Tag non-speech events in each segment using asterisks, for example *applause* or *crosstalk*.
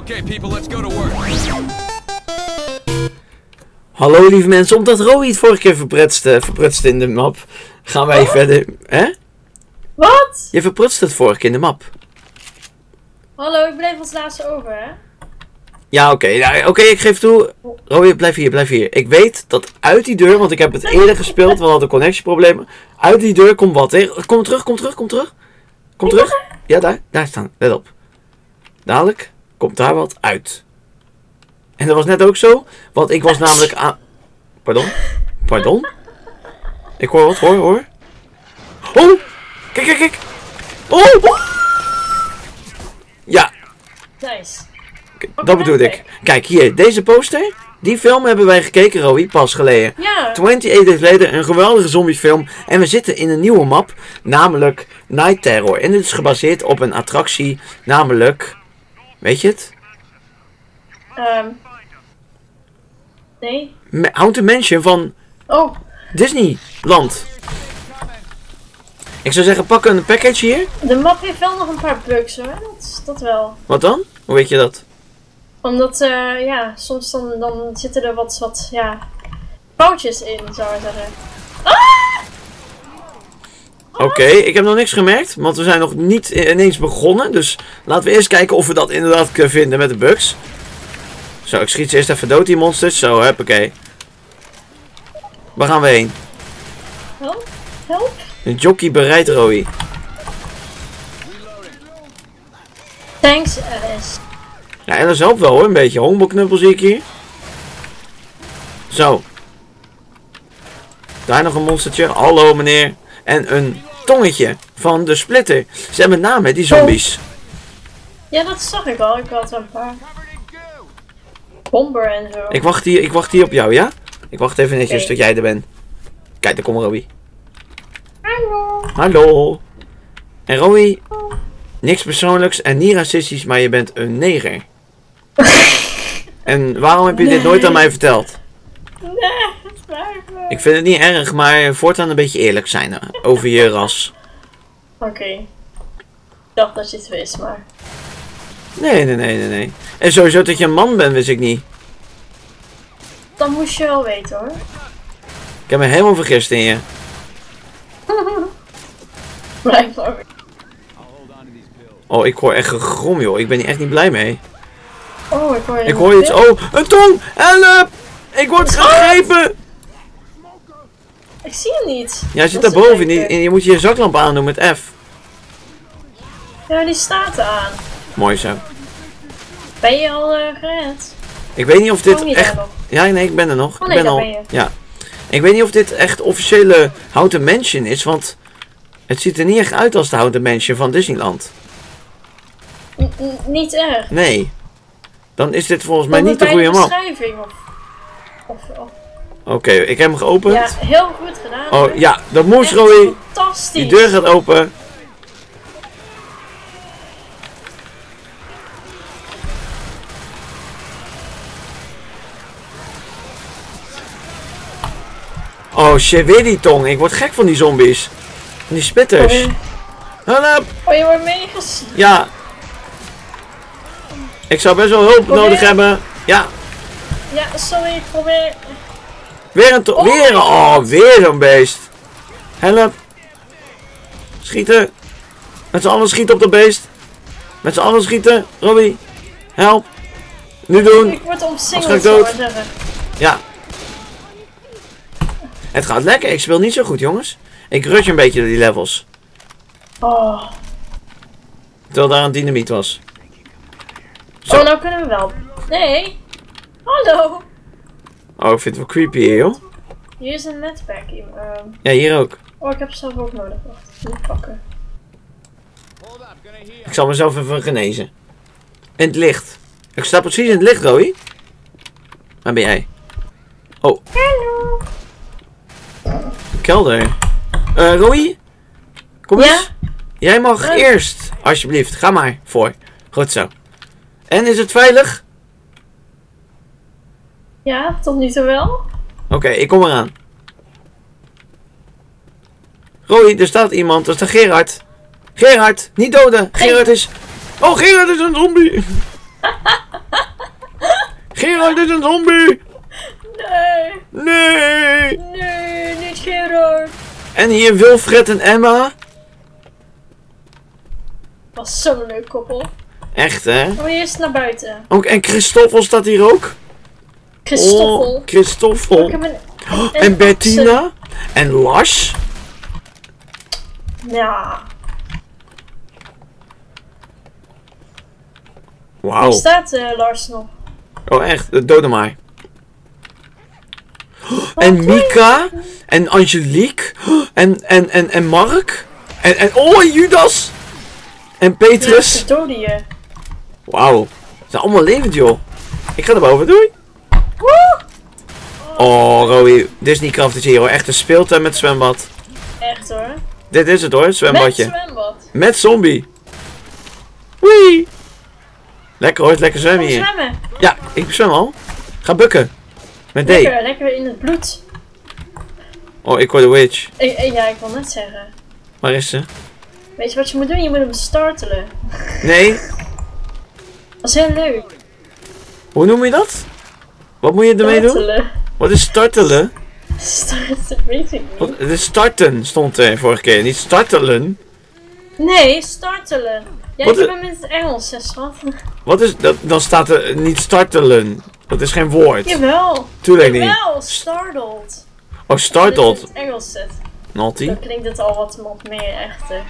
Okay, people, let's go to work. Hallo lieve mensen, omdat Roy het vorige keer verprutste, verprutste in de map, gaan wij verder... Hè? Wat? Je verprutste het vorige keer in de map. Hallo, ik bleef als laatste over, hè? Ja, oké. Ja, oké, ik geef toe. Roy, blijf hier, blijf hier. Ik weet dat uit die deur, want ik heb het eerder gespeeld, we hadden connectieproblemen. Uit die deur komt wat, hè? Kom terug, kom terug, kom terug. Kom terug. Ja, daar, daar staan. Let op. Dadelijk komt daar wat uit. En dat was net ook zo, want ik was namelijk aan... Pardon? Pardon? Ik hoor wat, hoor, hoor. Oh! Kijk, kijk, kijk! Oh! Ja, Nice. dat bedoel ik. Kijk hier, deze poster. Die film hebben wij gekeken, Roy, pas geleden. Ja. 28 Days Later, een geweldige zombiefilm. En we zitten in een nieuwe map, namelijk Night Terror. En dit is gebaseerd op een attractie, namelijk... Weet je het? Ehm. nee. Ma- Haunted Mansion van Oh, Disneyland. Ik zou zeggen, pak een package hier. de map heeft wel nog een paar bugs hoor. Dat, dat wel. Wat dan? Hoe weet je dat? Omdat, eh, ja, soms dan, dan zitten er wat, wat, ja, foutjes in, zou ik zeggen. Oké, ik heb nog niks gemerkt, want we zijn nog niet ineens begonnen. Dus laten we eerst kijken of we dat inderdaad kunnen vinden met de bugs. Zo, ik schiet ze eerst even dood, die monsters. Zo, huppakee. Waar gaan we heen? Help? Help? Een jockey bereidt Roy. Thanks, Alice. Ja, en dat helpt wel hoor, een beetje. Honkbalknuppel zie ik hier. Zo. Daar nog een monstertje. Hallo meneer. En een tongetje van de splitter. Ze hebben naam hè, die zombies. Ja, dat zag ik al. Ik had een paar. Bomber en zo. Ik wacht hier, ik wacht hier op jou, ja? Ik wacht even netjes tot jij er bent. Kijk, daar komt Roy. Hallo. Hallo. En Roy, niks persoonlijks en niet racistisch, maar je bent een neger. *laughs* en waarom heb je dit nooit aan mij verteld? Nee. Ik vind het niet erg, maar voortaan een beetje eerlijk zijn eh, over je ras. Oké. Ik dacht dat je het wist, maar... Nee, nee, nee, nee, nee. En sowieso dat je een man bent, wist ik niet. Dan moest je wel weten hoor. Ik heb me helemaal vergist in je. *laughs* Blijkbaar. Oh, ik hoor echt gegrom, joh. Ik ben hier echt niet blij mee. Oh, ik hoor je Ik hoor iets. Oh, een tong! Help! Ik word gegrepen! Ik zie hem niet. Ja, hij zit daarboven. een Je, moet je zaklamp aandoen met F. Ja, die staat er aan. Mooi zo. Ben je al eh, gered? Ik weet niet of dit echt... daar? Ja, nee, ik ben er nog. Oh, ik ben daar al... ben. Ja. Ik weet niet of dit echt officiële Houten Mansion is, want... Het ziet er niet echt uit als de Houten Mansion van Disneyland. N- niet erg. Nee. Dan is dit volgens mij niet de goede beschrijving of... of, Oké, ik heb hem geopend. Ja, heel goed gedaan. Oh ja, dat moest Roy. Fantastisch. Die deur gaat open. Oh shit, weer die tong. Ik word gek van die zombies. Van die spitters. Oh, Help! oh, je wordt meeges... Ja. Ik zou best wel hulp Probeer. nodig hebben. Ja, Ja, sorry, ik probeer... weer een. Oh weer Oh, weer zo'n beest. Help. Schieten. Met z'n allen schieten op dat beest. Met z'n allen schieten. Robbie. Help. Nu doen. Ik word omsingeld, zou dood. ik maar zeggen. Ja. Het gaat lekker. Ik speel niet zo goed, jongens. Ik rush een beetje door die levels. Oh. Terwijl daar een dynamiet was. Zo. oh, nou kunnen we wel. Nee. Hallo. Oh, ik vind het wel creepy hier, joh. Hier is een netpack. Ehm, Ja, hier ook. oh, ik heb zelf ook nodig. Wacht, moet pakken. Ik zal mezelf even genezen. In het licht. Ik sta precies in het licht, Roy. Waar ben jij? Oh, Hallo. kelder. Eh, Roy? Kom Ja? eens. Jij mag Ja. eerst, alsjeblieft. Ga maar voor. Goed zo. En is het veilig? Ja, tot nu toe wel. Oké, ik kom eraan. Roy, er staat iemand. Er staat Gerard. Gerard, niet doden. Gerard is... Oh, Gerard is een zombie. *laughs* Gerard is een zombie! Nee, Nee! nee, niet Gerard. En hier Wilfred en Emma. Was zo'n leuk koppel. Echt, hè? Gaan we eerst naar buiten. Ook, en Christoffel staat hier ook. Christoffel. Oh, Christoffel. Ik heb een... *gasps* En Bettina. En Lars. Ja. Wauw. Hier staat eh, Lars nog. Oh, echt. Dood hem maar. *gasps* En Mika. En Angelique. *gasps* En, en, en, en Mark. En, en oh, en Judas. En Petrus. Wauw. Ze zijn allemaal levend, joh. Ik ga naar boven. Doei. Oh, Roy. Disneycraft is hier hoor. Echt een speeltuin met zwembad. Echt hoor. Dit is het hoor, Met zwembadje. zwembad. Met zombie. Wee. Lekker hoor, lekker zwemmen hier. zwemmen. Ja, ik zwem al. Ga bukken. Met D. Lekker, lekker in het bloed. Oh, ik hoor de witch. Ik, ik- ja, ik wil net zeggen. Waar is ze? Weet je wat je moet doen? Je moet hem startelen. Nee. Dat is heel leuk. Hoe noem je dat? Wat moet je ermee doen? Startelen. Wat is startelen? Starten, weet ik Wat, niet. het is starten stond er vorige keer. Niet startelen. Nee, startelen. Ja, Wat ik is- ben met het Engels, hè, schat. Wat is dat? Dan staat er niet startelen. Dat is geen woord. Jawel. Tuurlijk niet. Jawel, startled. Oh, startled. het Engels zet, Naughty. dan klinkt het al wat, wat meer echter.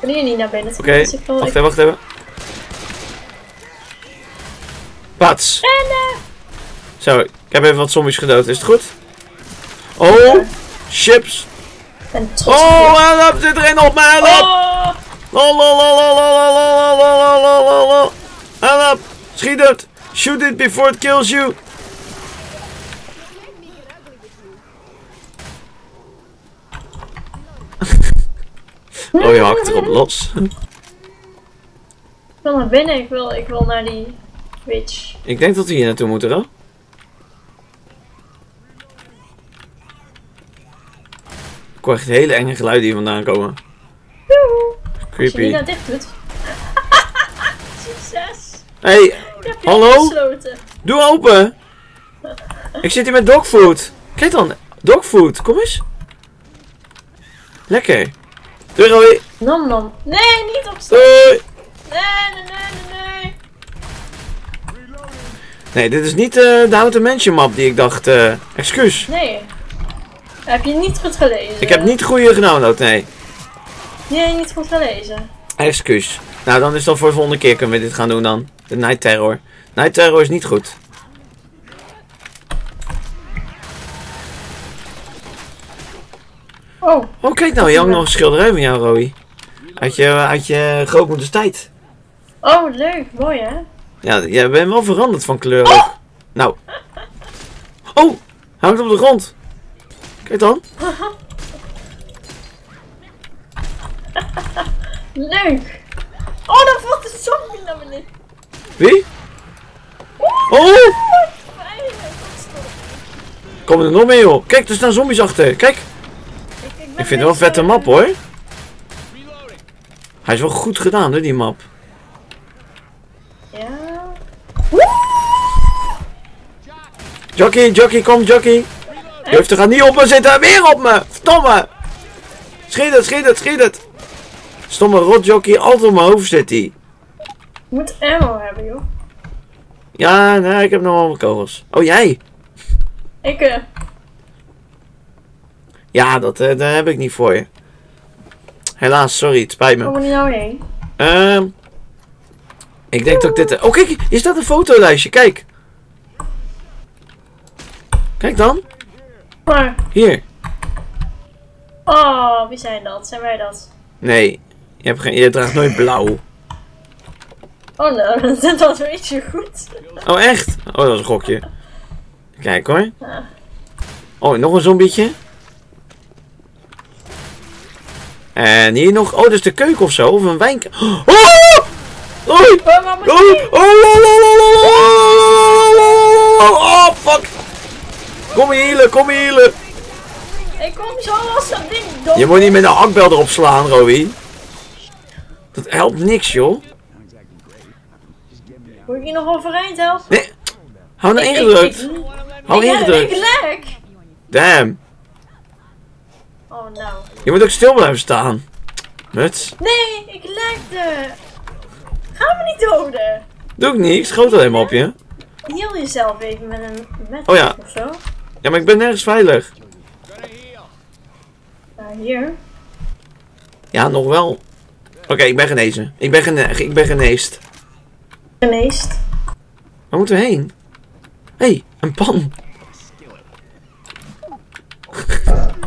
Ben hier niet naar binnen Oké, wacht even, wacht even. Pats. Zo, ik heb even wat zombies gedood. Is het goed? Oh, chips. Oh, help, zit er een op me, help. Oh! Lol, lol, lol, lol, lol, lol, lol, lol, lol, lol, lol. Help, schiet het. Shoot it before it kills you. Oh, je hakt erop los. Ik wil naar binnen, ik wil, ik wil naar die Ik denk dat we hier naartoe moeten, dan. Ik hoor echt hele enge geluiden hier vandaan komen. Joehoe. Als je Creepy. naar dicht doet. *laughs* Succes! Hey, Hallo? doe open. Ik zit hier met dogfood. Kijk dan, dogfood. Kom eens. Lekker. Doei, Roy. Nom nom. Nee, niet opstaan. Doei. Nee, nee, nee, nee. Nee, dit is niet eh, de Houten Mansion map die ik dacht. eh excuus. Nee. Heb je niet goed gelezen? Ik heb niet de goede gedownload, nee. Nee, niet goed gelezen. Excuus. Nou, dan is dat voor de volgende keer kunnen we dit gaan doen dan. De Night Terror. Night Terror is niet goed. Oh, Oh, kijk nou, je hangt nog een schilderij van jou, Roy. Uit je, uit je grootmoeders tijd. oh, leuk. Mooi, hè? Ja, jij bent wel veranderd van kleur. Nou. Oh, hij hangt op de grond. Kijk dan. Leuk. Oh, dan valt de zombie naar beneden. Wie? Oh, komen er nog meer, joh. Kijk, er staan zombies achter. Kijk, Ik, ik, vind het wel een vette map, hoor. Hij is wel goed gedaan, hè, die map. Jockey, jockey, kom, jockey. Je hoeft er gaat niet op me zitten. Weer op me. Verdomme. Schiet het, schiet het, schiet het. Stomme rotjockey, altijd op mijn hoofd zit hij. Je moet ammo hebben, joh. Ja, nee, ik heb nog wel kogels. Oh, jij? Ik, eh... Ja, dat eh, daar heb ik niet voor je. Helaas, sorry, het spijt me. Kom er niet nou heen. Ehm ik denk dat ik dit... Oh, kijk, hier staat een fotolijstje, kijk. Kijk dan. Maar, Hier. oh, wie zijn dat? Zijn wij dat? Nee, je, hebt geen, je draagt nooit blauw. Oh, nou, *laughs* dat weet je goed. Oh, echt? Oh, dat is een gokje. Kijk hoor. Ja. Oh, nog een zombietje. En hier nog... Oh, dat is de keuken of zo. Of een wijn... Oh! Oei! Oh, moet Oh! Oh! Oh! Oh! Oh! Oh! Oh! Fuck! Kom hier healen, kom hier healen. Ik kom zo als dat ding dom. Je moet niet met een hakbel erop slaan, Rowie. Dat helpt niks, joh. Moet ik je nog overeind helpen? Nee. Hou ik- ingedrukt. Hou ik- ingedrukt. Ik leg. Damn. Oh nou. Je moet ook stil blijven staan. Muts. Nee, ik legde. Ga me niet doden. Doe ik niet. Ik schoot alleen maar op je. Heal jezelf even met een met Oh ja. of zo. Ja, maar ik ben nergens veilig. Hier. Ja, nog wel. Oké, ik ben genezen. Ik ben, gene ik ben geneest. Geneest. Waar moeten we heen? Hé, hey, een pan. *laughs*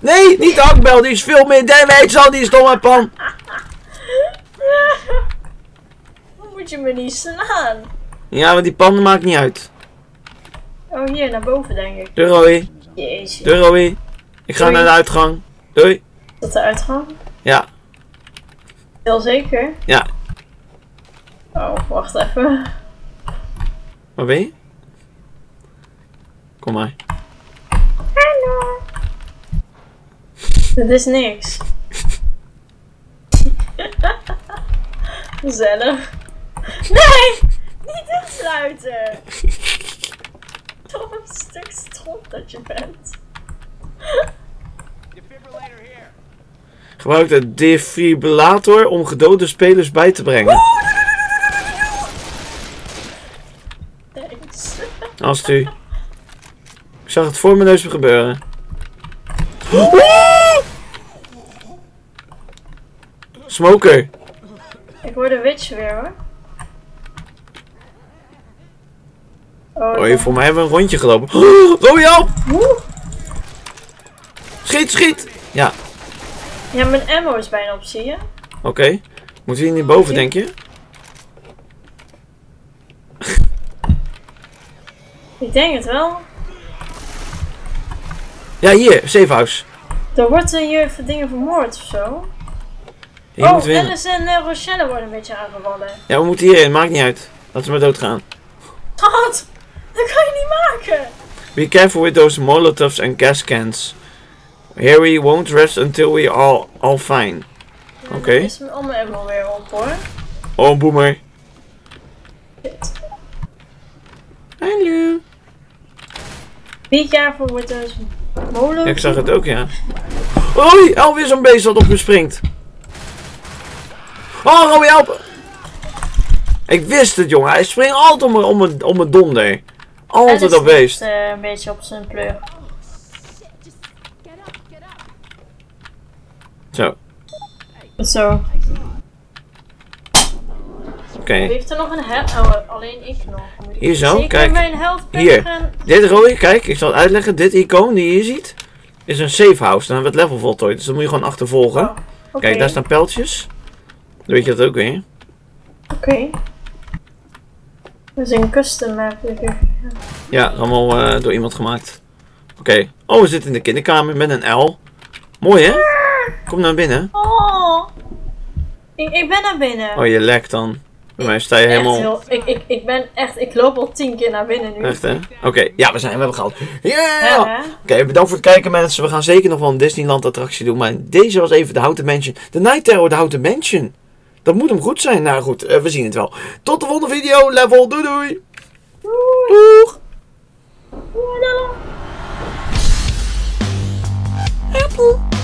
Nee, niet de hakbel. Die is veel meer damage dan die stomme pan. Moet je me niet slaan? Ja, maar die pan maakt niet uit. Oh, hier naar boven denk ik. Doei, Roy. Jezus. Doei, Roy. Ik ga Doei. naar de uitgang. Doei. Dat de uitgang? Ja, Heel zeker. ja. Oh, wacht even. Waar ben je? Kom maar. Hallo. Dit is niks. *laughs* *laughs* Gezellig. Nee! Niet insluiten! Een stuk stront dat je bent. Gebruik de defibrillator om gedode spelers bij te brengen. Thanks. Als u. Ik zag het voor mijn neus gebeuren. Smoker. Ik hoor de witch weer hoor. Oh, Oh, ja. voor mij hebben we een rondje gelopen. *gasps* Royal! Oeh. Schiet, schiet! Ja, Ja, mijn ammo is bijna op, zie je? oké. Moeten we hier niet boven, denk je? *laughs* Ik denk het wel. Ja, hier, safe house. Er wordt hier voor dingen vermoord of zo. Hier oh. Alice en eh, Rochelle worden een beetje aangevallen. Ja, we moeten hierin, maakt niet uit. Laten we maar doodgaan. *laughs* Wat? Dat kan je niet maken! Be careful with those molotovs and gas cans. Here we won't rest until we are all fine. Oké. Dan is mijn om mijn ammo weer op hoor. Oh, boomer. Hallo. Be careful with those molen. Ja, ik zag het ook, ja. Oei, alweer zo'n beest dat op me springt. Oh, Robbie, help! Ik wist het, jongen. Hij springt altijd om mijn, om mijn, om mijn donder. Altijd dat beest. Uh, een beetje op zijn pleur. Zo, Zo. oké. Heeft er nog een held? Oh, alleen ik nog. Moet ik Hier zo, kijk. mijn Hier. gaan- Dit, Roy, kijk, ik zal het uitleggen. Dit icoon die je hier ziet, is een safe house. Dan hebben we het level voltooid. Dus dat moet je gewoon achtervolgen. Oh. Kijk, daar staan pijltjes. Dan weet je dat ook weer. Oké. Dat is een custom map. Ja, allemaal eh, door iemand gemaakt. Oké. Oh, we zitten in de kinderkamer met een L. Mooi, hè? Kom naar binnen. Oh. Ik, ik ben naar binnen. Oh, je lekt dan. Bij mij sta je Echt helemaal... heel, ik, ik, ik ben echt, ik loop al tien keer naar binnen nu. Echt, hè? Oké, ja, we zijn, we hebben gehaald. Ja, Yeah! hè? Oké, bedankt voor het kijken, mensen. We gaan zeker nog wel een Disneyland attractie doen. Maar deze was even de Houten Mansion. De Night Terror, de Houten Mansion. Dat moet hem goed zijn. Nou goed, eh, we zien het wel. Tot de volgende video. Level, doei doei. Doeg. Apple.